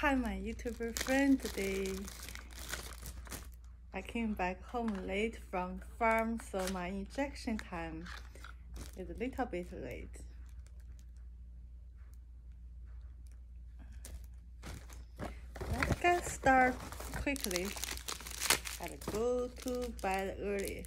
Hi, my YouTuber friend. Today, I came back home late from farm, so my injection time is a little bit late. Let's get started quickly and go to bed early.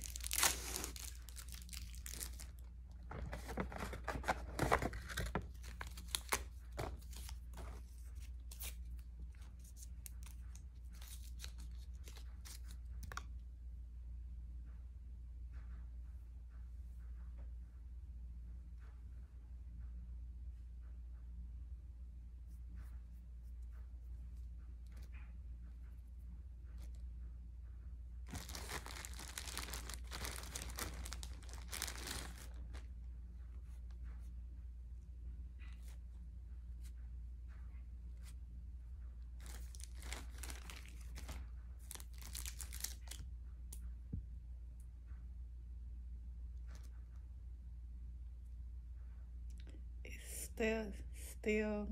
Still still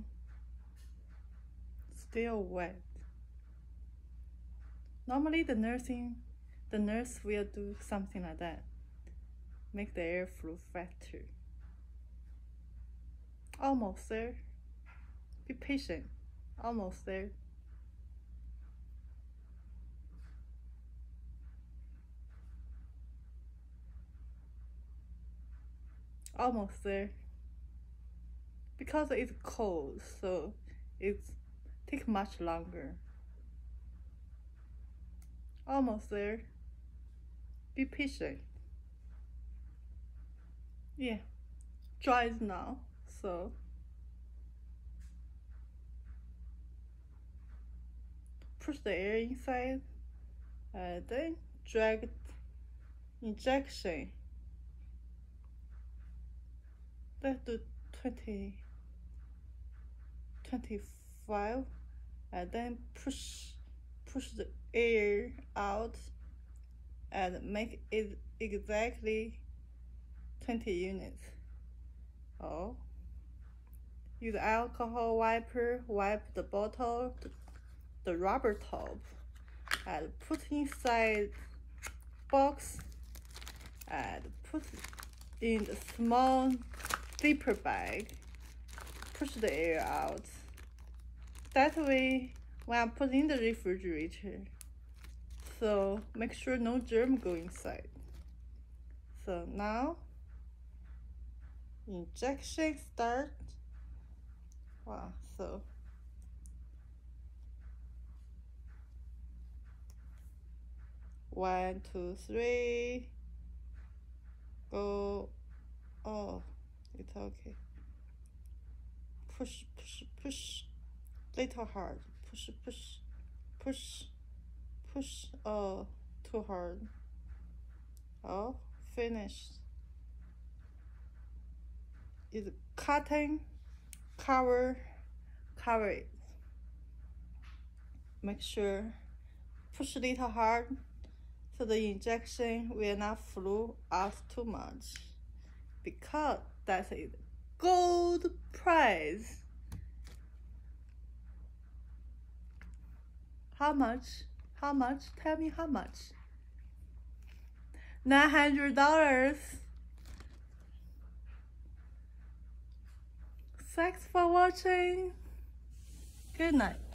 still wet. Normally the nursing the nurse will do something like that. Make the airflow faster. Almost there. Be patient. Almost there. Almost there because it's cold so it's take much longer. Almost there. Be patient. Yeah. Dries now so. Push the air inside and then drag injection. Let's do 20 25 and then push push the air out and make it exactly 20 units. Oh. Use alcohol wiper wipe the bottle the rubber top and put inside box and put in the small zipper bag. Push the air out that way when I put in the refrigerator. So make sure no germ go inside. So now injection start. Wow so. One two three. Go. Oh it's okay. Push push push little hard. Push push push push oh too hard. Oh finished. Is cutting? Cover cover it. Make sure. Push a little hard so the injection will not flow out too much. Because that's a gold prize. How much? How much? Tell me how much? Nine hundred dollars. Thanks for watching. Good night.